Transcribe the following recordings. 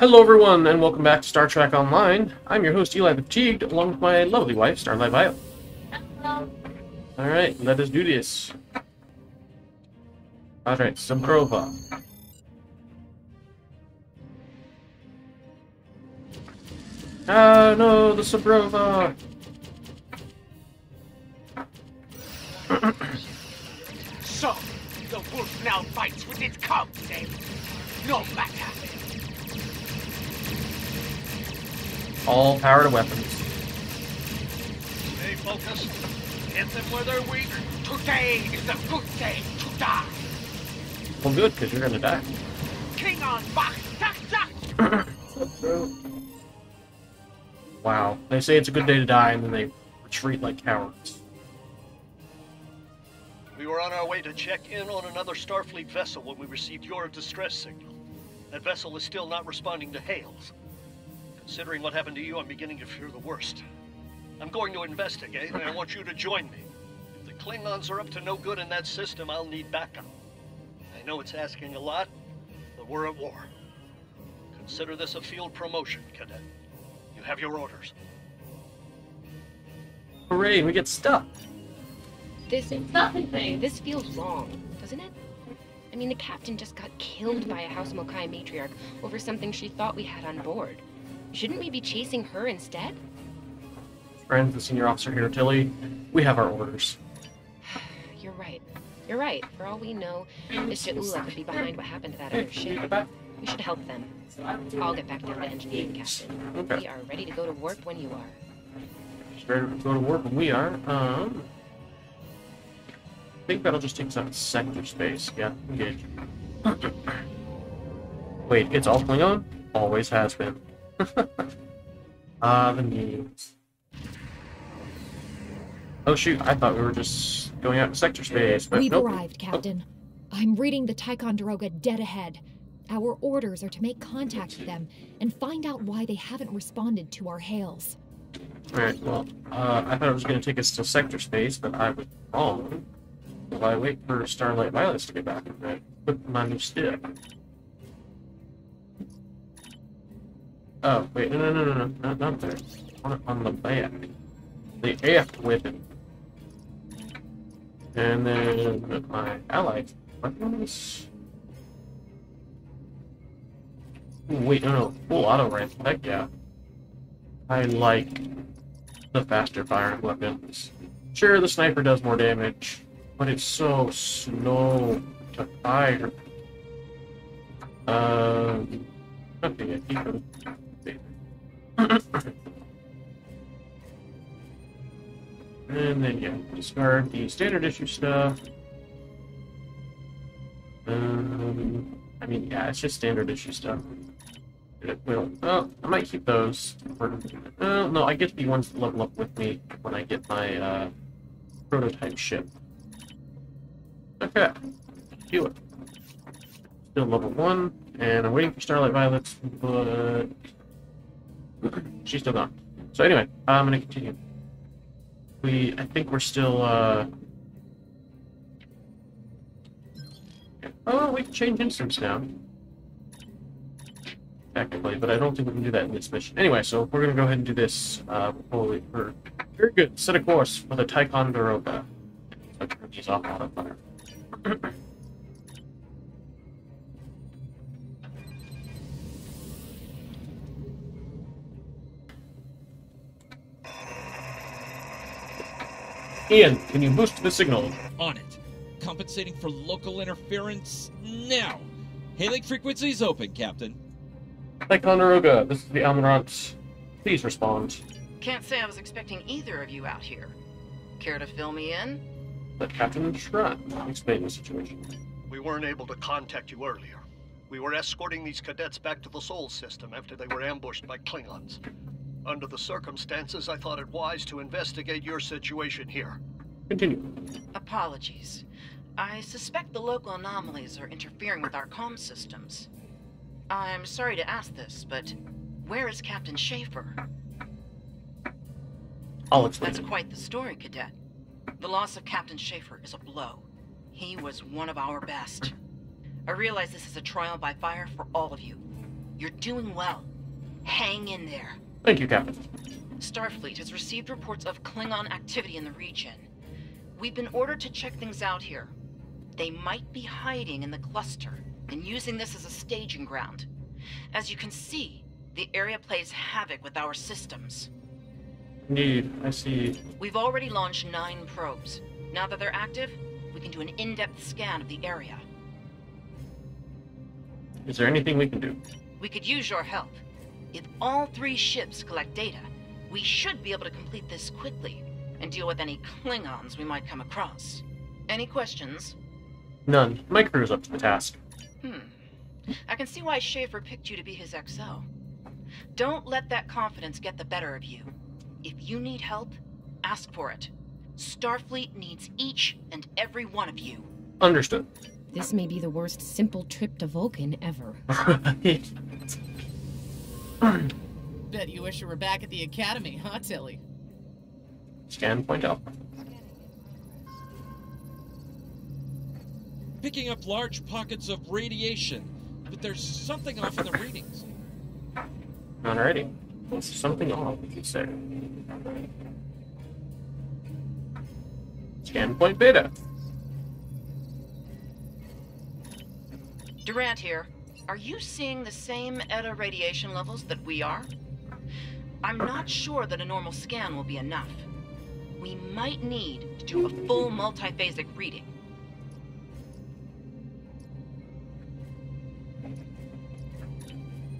Hello, everyone, and welcome back to Star Trek Online. I'm your host, Eli Fatigued, along with my lovely wife, Starlight Violet. Alright, let us do this. Alright, Sabrova. Ah, no, the Sabrova! So, the wolf now fights with its cubs, eh? No matter. All power to weapons. Stay focused. Hit them where they're weak. Today is a good day to die. Well, good, because you're gonna die. Klingon Bach Tak Tak! Wow. They say it's a good day to die, and then they retreat like cowards. We were on our way to check in on another Starfleet vessel when we received your distress signal. That vessel is still not responding to hails. Considering what happened to you, I'm beginning to fear the worst. I'm going to investigate, and I want you to join me. If the Klingons are up to no good in that system, I'll need backup. I know it's asking a lot, but we're at war. Consider this a field promotion, Cadet. You have your orders. Hooray, we get stuck! This is This feels wrong, doesn't it? I mean, the captain just got killed by a House Mo'Kai matriarch over something she thought we had on board. Shouldn't we be chasing her instead? Friend, the senior officer here, Tilly, we have our orders. You're right. You're right. For all we know, Mr. Ula could be behind what happened to that other ship. We should help them. I'll get back down to engineering, Captain. Okay. We are ready to go to warp when you are. Just ready to go to work when we are. Um, I think that'll just take us up to sector space. Yeah, engage. Wait, it's all Klingon? Always has been. Ah, the needs. Oh shoot, I thought we were just going out to sector space, but We've nope. arrived, Captain. I'm reading the Ticonderoga dead ahead. Our orders are to make contact with them and find out why they haven't responded to our hails. Alright, well, uh, I thought it was going to take us to sector space, but I was wrong. While I wait for Starlight Violets to get back and I put my new stick. Oh, wait, no, no, no, no, no, not, there. On, on the back. The aft weapon. And then my allied weapons. Wait, no, no, full auto ramp. Heck yeah. I like the faster firing weapons. Sure, the sniper does more damage, but it's so slow to fire. Um, okay, them. And then yeah, discard the standard issue stuff. Um, I mean, yeah, it's just standard issue stuff. Oh, I might keep those. For, uh, no, I get the ones that level up with me when I get my uh, prototype ship. Okay, do it. Still level one, and I'm waiting for Starlight Violets, but she's still gone. So anyway, I'm gonna continue. We, I think we're still. Uh... Oh, we can change instance now technically, but I don't think we can do that in this mission. Anyway, so we're gonna go ahead and do this uh, we. Or, very good. Set a course for the Ticonderoga. So off auto. Ian, can you boost the signal? On it. Compensating for local interference now. Hailing frequencies open, Captain. Ticonderoga, this is the Almirant. Please respond. Can't say I was expecting either of you out here. Care to fill me in? Let Captain Shrun explain the situation. We weren't able to contact you earlier. We were escorting these cadets back to the Sol system after they were ambushed by Klingons. Under the circumstances, I thought it wise to investigate your situation here. Continue. Apologies. I suspect the local anomalies are interfering with our comm systems. I'm sorry to ask this, but where is Captain Schaefer? I'll explain. That's quite the story, Cadet. The loss of Captain Schaefer is a blow. He was one of our best. I realize this is a trial by fire for all of you. You're doing well. Hang in there. Thank you, Captain. Starfleet has received reports of Klingon activity in the region. We've been ordered to check things out here. They might be hiding in the cluster and using this as a staging ground. As you can see, the area plays havoc with our systems. Indeed, I see. We've already launched nine probes. Now that they're active, we can do an in-depth scan of the area. Is there anything we can do? We could use your help. If all three ships collect data, we should be able to complete this quickly and deal with any Klingons we might come across. Any questions? None. My crew's up to the task. Hmm. I can see why Schaefer picked you to be his XO. Don't let that confidence get the better of you. If you need help, ask for it. Starfleet needs each and every one of you. Understood. This may be the worst simple trip to Vulcan ever. Bet you wish you were back at the academy, huh, Tilly? Scan point out. Picking up large pockets of radiation, but there's something off in the readings. Alrighty. Something off, you say. Scan point beta. Durant here. Are you seeing the same ETA radiation levels that we are? I'm not sure that a normal scan will be enough. We might need to do a full multiphasic reading.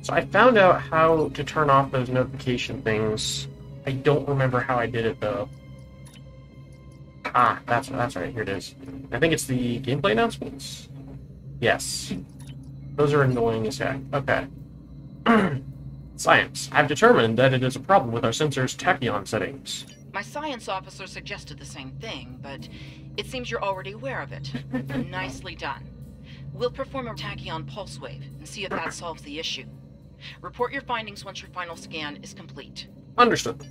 So I found out how to turn off those notification things. I don't remember how I did it though. Ah, that's that's right. Here it is. I think it's the gameplay announcements. Yes, those are annoying as heck. Okay. Science. I've determined that it is a problem with our sensor's tachyon settings. My science officer suggested the same thing, but it seems you're already aware of it. Nicely done. We'll perform a tachyon pulse wave and see if that solves the issue. Report your findings once your final scan is complete. Understood.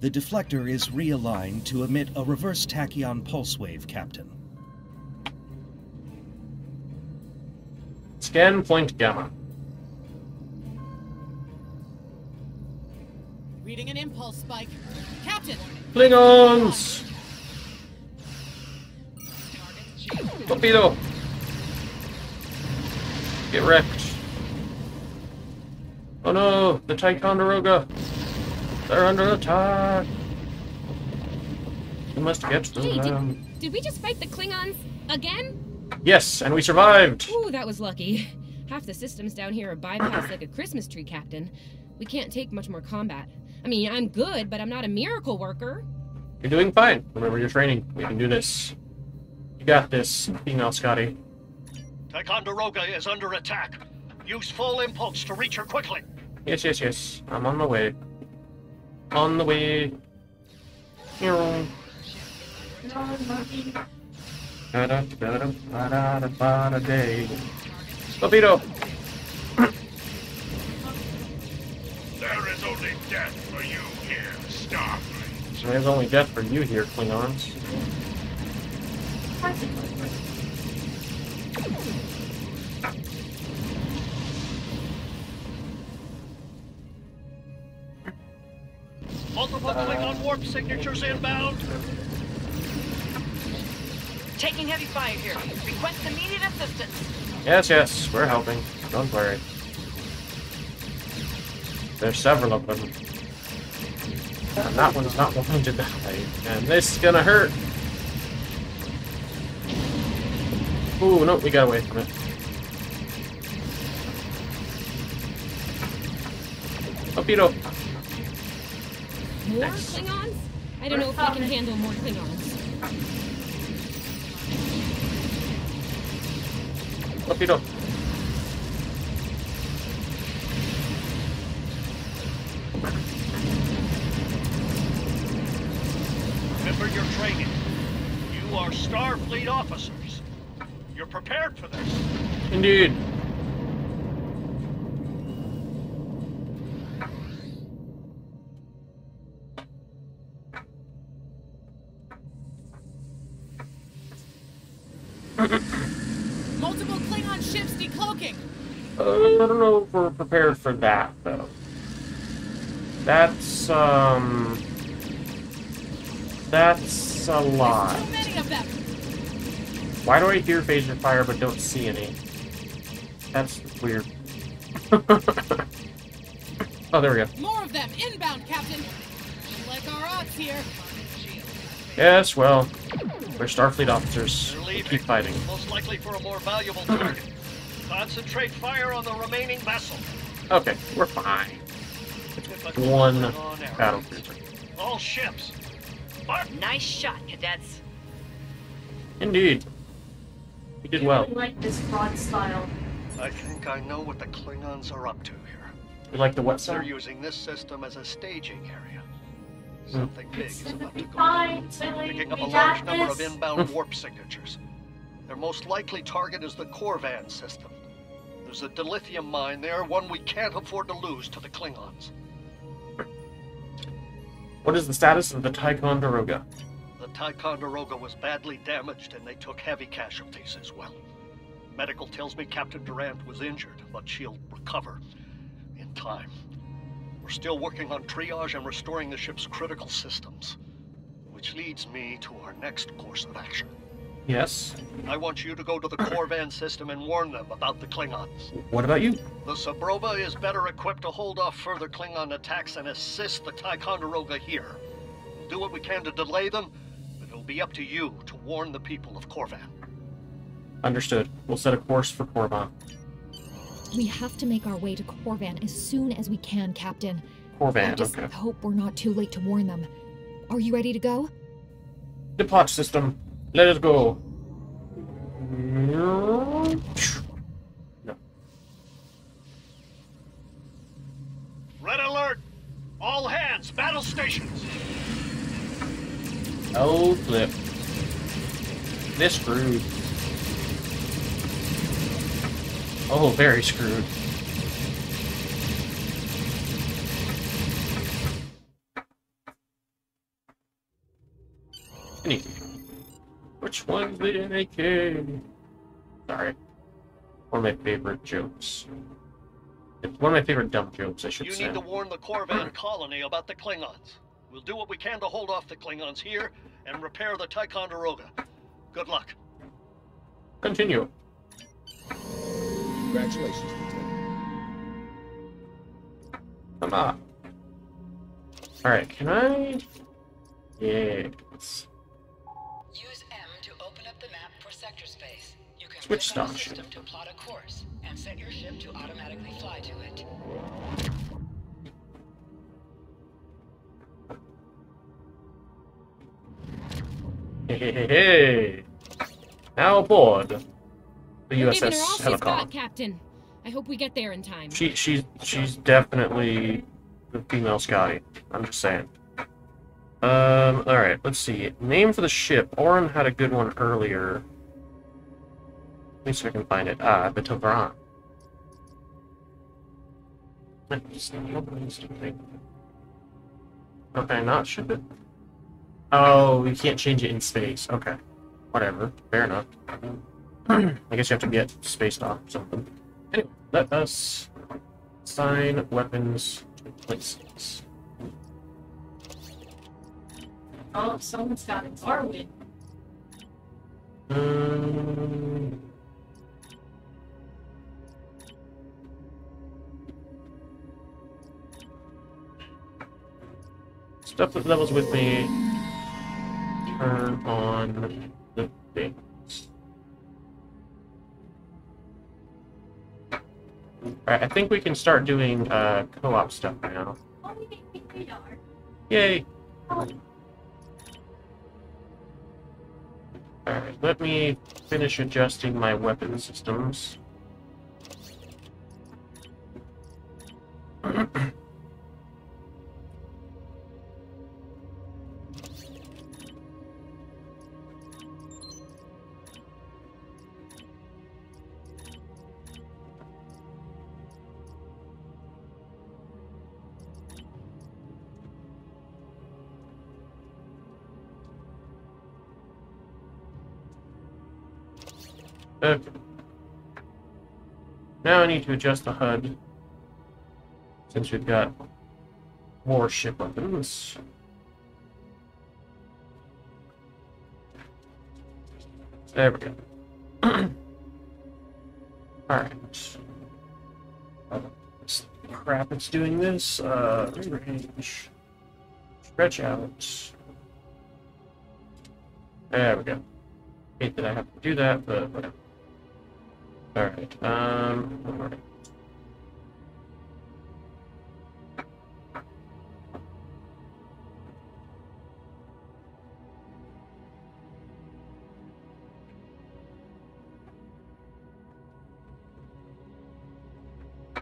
The deflector is realigned to emit a reverse tachyon pulse wave, Captain. Scan point gamma. Reading an impulse spike. Captain! Klingons! Torpedo! Get wrecked. Oh no, the Ticonderoga! They're under attack! We must get to Hey, did- Did we just fight the Klingons again? Yes, and we survived! Ooh, that was lucky. Half the systems down here are bypassed like a Christmas tree, Captain. We can't take much more combat. I mean, I'm good, but I'm not a miracle worker. You're doing fine. Remember your training. We can do this. You got this, female Scotty. Ticonderoga is under attack. Use full impulse to reach her quickly. Yes, yes, yes. I'm on my way. On the way. Meow. Torpedo! there is only death for you here, Starfleet. There's only death for you here, Klingons. Multiple Klingon warp signatures inbound. Taking heavy fire here. Request immediate assistance. Yes, yes, we're helping. Don't worry. There's several of them. And that one's not going to die. And this is gonna hurt. Ooh, no, we got away from it. Torpedo! More Nice. Klingons? I don't know if we can handle more Klingons. Torpedo! Remember your training. You are Starfleet officers. You're prepared for this. Indeed. I don't know if we're prepared for that, though. That's, um... That's a lot. Too many of them. Why do I hear phaser fire but don't see any? That's weird. oh, there we go. More of them inbound, Captain. Just like our odds here. Yes, well, we're Starfleet officers. We keep fighting. Most likely for a more valuable target. Concentrate fire on the remaining vessel. Okay, we're fine. If One on battle cruiser. All ships. Mark Nice shot, cadets. Indeed. We did well. I like this broad style. I think I know what the Klingons are up to here. We like the what style? They're using this system as a staging area. Hmm. Something big is about to go fine, down. Picking up a large number of inbound warp signatures. Their most likely target is the Corvan system. There's a dilithium mine there, one we can't afford to lose to the Klingons. What is the status of the Ticonderoga? The Ticonderoga was badly damaged and they took heavy casualties as well. Medical tells me Captain Durant was injured, but she'll recover in time. We're still working on triage and restoring the ship's critical systems, which leads me to our next course of action. Yes. I want you to go to the Corvan system and warn them about the Klingons. What about you? The Sabrova is better equipped to hold off further Klingon attacks and assist the Ticonderoga here. We'll do what we can to delay them, but it'll be up to you to warn the people of Corvan. Understood. We'll set a course for Corvan. We have to make our way to Corvan as soon as we can, Captain. Corvan, I just okay. hope we're not too late to warn them. Are you ready to go? Depart system. Let us go. No. Red alert! All hands, battle stations! Oh, flip. This screwed. Oh, very screwed. One's the NAK? Sorry. One of my favorite jokes. It's one of my favorite dumb jokes, I should You say. need to warn the Corvan colony about the Klingons. We'll do what we can to hold off the Klingons here and repair the Ticonderoga. Good luck. Continue. Congratulations, Lieutenant. Come on. Alright, can I? Yes. Switch click on the stock. system to plot a course and set your ship to automatically fly to it. Hey, hey, hey, hey. Now aboard the We're giving her all USS she's Helicon. got, Captain. I hope we get there in time. She, she's, she's definitely the female Scotty. I'm just saying. Um, alright, let's see. Name for the ship. Oren had a good one earlier. See if I can find it. Ah, the Tavran. Just open this thing. Okay, not ship it? Oh, you can't change it in space. Okay. Whatever. Fair enough. I guess you have to get spaced off or something. Anyway, let us assign weapons to places. Oh, someone's got a Darwin. Um, stuff that levels with me. Turn on the things. Alright, I think we can start doing uh, co-op stuff now. Yay! Alright, let me finish adjusting my weapon systems. Okay. Now I need to adjust the HUD. Since we've got more ship weapons. There we go. Alright. Uh, crap it's doing this. Uh, range. Stretch out. There we go. Hate that I have to do that, but whatever. Alright, um.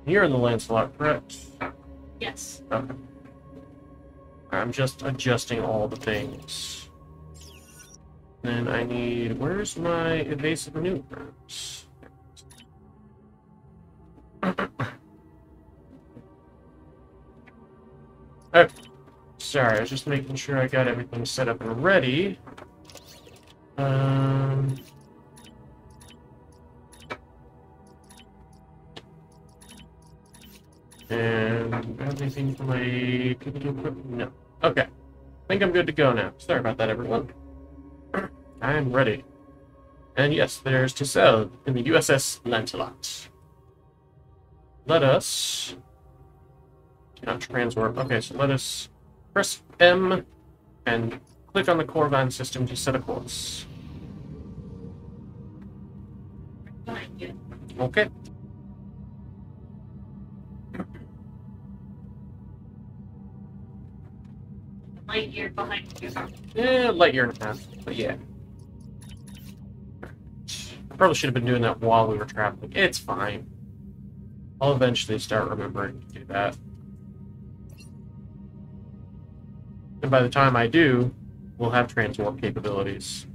You're in the Lancelot, correct? Yes. Okay. I'm just adjusting all the things. Then I need. Where's my evasive maneuvers? Sorry. I was just making sure I got everything set up and ready. Um. And anything for my pivotal equipment? No. Okay. I think I'm good to go now. Sorry about that, everyone. I'm ready. And yes, there's to sell in the USS Lancelot. Let us. Cannot transwarp. Okay, so let us press M and click on the Corvan system to set a course. Okay. Light year behind you. Eh, light year and a half, but yeah. I probably should have been doing that while we were traveling. It's fine. I'll eventually start remembering to do that. And by the time I do, we'll have transwarp capabilities.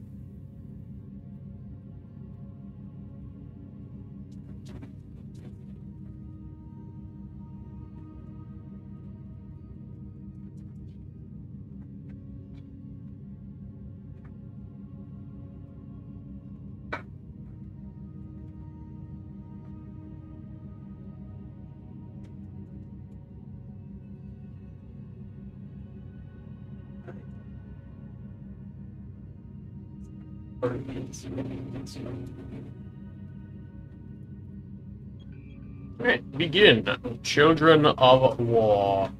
Alright, begin. Children of War.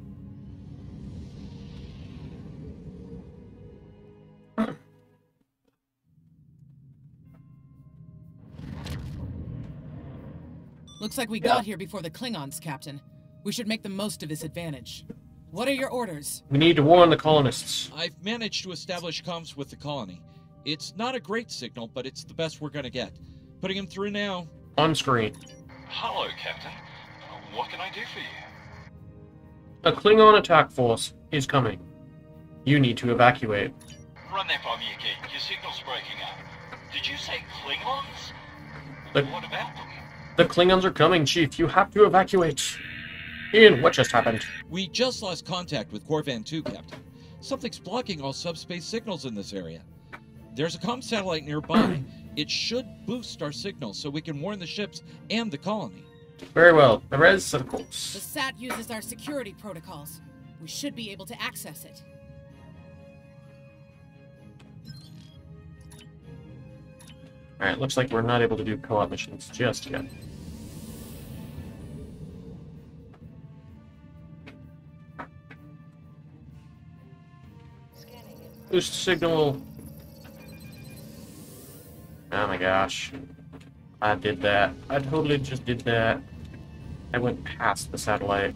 Looks like we got here before the Klingons, Captain. We should make the most of this advantage. What are your orders? We need to warn the colonists. I've managed to establish comms with the colony. It's not a great signal, but it's the best we're gonna get. Putting him through now. On screen. Hello, Captain. Uh, What can I do for you? A Klingon attack force is coming. You need to evacuate. Run that by me again. Your signal's breaking up. Did you say Klingons? The- What about them? The Klingons are coming, Chief. You have to evacuate. Ian, what just happened? We just lost contact with Corvan 2, Captain. Something's blocking all subspace signals in this area. There's a comm satellite nearby. it should boost our signal so we can warn the ships and the colony. Very well. Perez, set a The. SAT uses our security protocols. We should be able to access it. Alright, looks like we're not able to do co-op missions just yet. Boost signal. Oh my gosh. I did that. I totally just did that. I went past the satellite.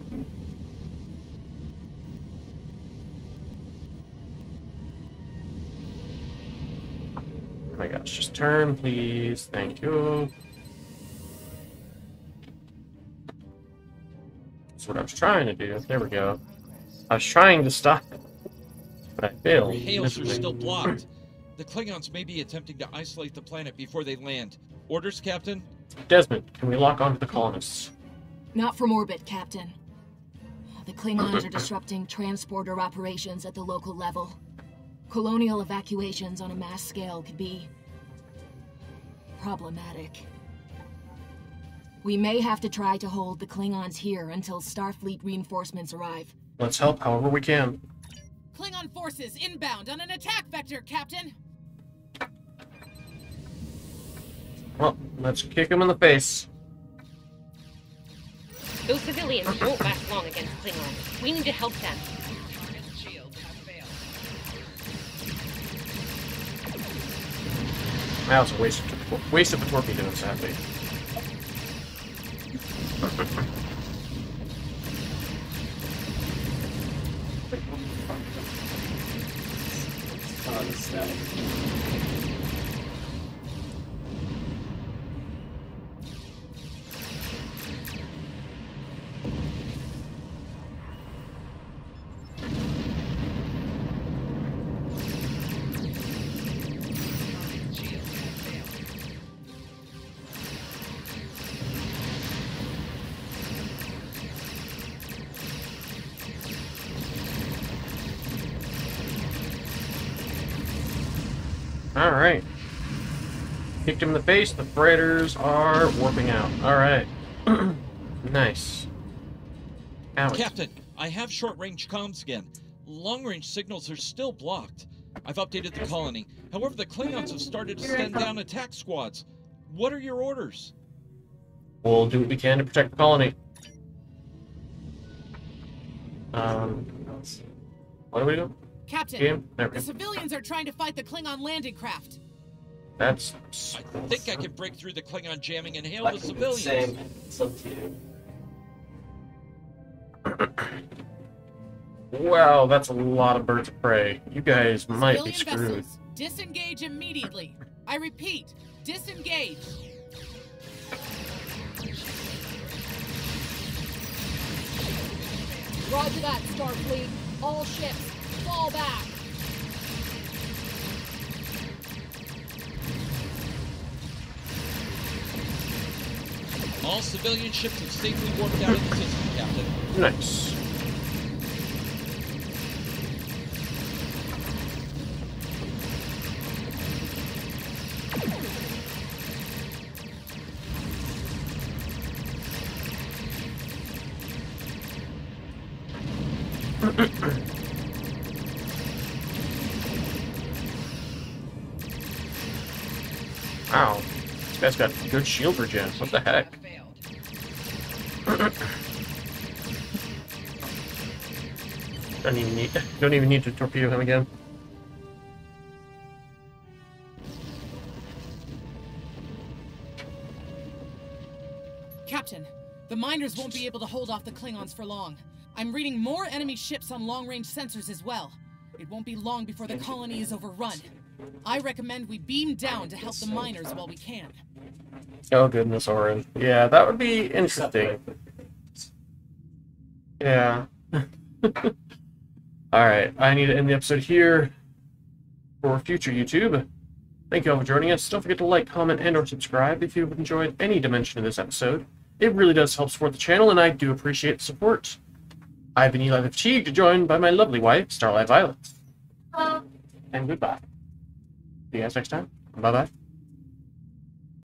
Oh my gosh, just turn, please. Thank you. That's what I was trying to do. There we go. I was trying to stop it, but I failed. Our hails are still blocked. The Klingons may be attempting to isolate the planet before they land. Orders, Captain? Desmond, can we lock onto the colonists? Not from orbit, Captain. The Klingons are disrupting transporter operations at the local level. Colonial evacuations on a mass scale could be problematic. We may have to try to hold the Klingons here until Starfleet reinforcements arrive. Let's help however we can. Klingon forces inbound on an attack vector, Captain! Well, let's kick him in the face. Those civilians won't last long against Klingons. We need to help them. That was a waste of, waste of a torpedo, sadly. Alright. Kicked him in the face. The freighters are warping out. Alright. nice. Captain, I have short-range comms again. Long-range signals are still blocked. I've updated the colony. However, the Klingons have started to send down attack squads. What are your orders? We'll do what we can to protect the colony. Um, what do we do? Captain, Game? There we the civilians are trying to fight the Klingon landing craft. That's. I think I can break through the Klingon jamming and hail the civilians. Wow, that's a lot of birds of prey. You guys might be screwed. vessels, disengage immediately. I repeat, disengage. Roger that, Starfleet. All ships, fall back. All civilian ships have safely warped out of the system, Captain. Nice. Guy's got good shield regen. What the heck? don't even need don't even need to torpedo him again. Captain, the miners won't be able to hold off the Klingons for long. I'm reading more enemy ships on long-range sensors as well. It won't be long before the colony is overrun. I recommend we beam down to help the miners while we can. Oh goodness, Orin. Yeah, that would be interesting. Yeah. Alright, I need to end the episode here for future YouTube. Thank you all for joining us. Don't forget to like, comment, and or subscribe if you've enjoyed any dimension of this episode. It really does help support the channel, and I do appreciate the support. I've been Eli the Fatigued, joined by my lovely wife, Starlight Violet. And goodbye. See you guys next time. Bye-bye.